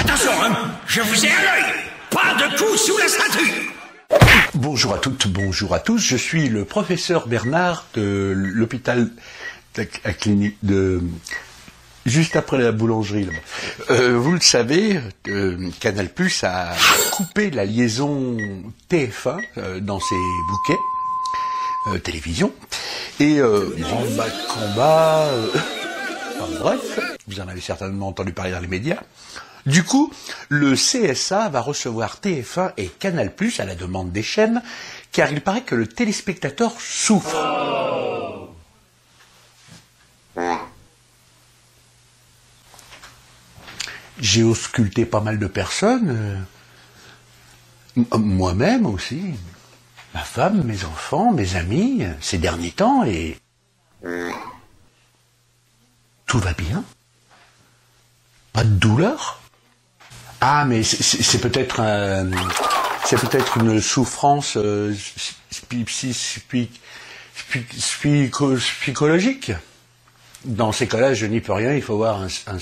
Attention, hein, je vous ai à l'œil. Pas de coups sous la ceinture. Bonjour à toutes, bonjour à tous. Je suis le professeur Bernard de l'hôpital de juste après la boulangerie. Euh, vous le savez, euh, Canal Plus a coupé la liaison TF1 euh, dans ses bouquets euh, télévision et grand de combat. Enfin, bref, vous en avez certainement entendu parler dans les médias. Du coup, le CSA va recevoir TF1 et Canal+, à la demande des chaînes, car il paraît que le téléspectateur souffre. J'ai ausculté pas mal de personnes, euh, moi-même aussi, ma femme, mes enfants, mes amis, ces derniers temps, et tout va bien. Pas de douleur. Ah, mais c'est peut-être un, c'est peut-être une souffrance euh, psychologique. Dans ces cas-là, je n'y peux rien. Il faut voir un, un.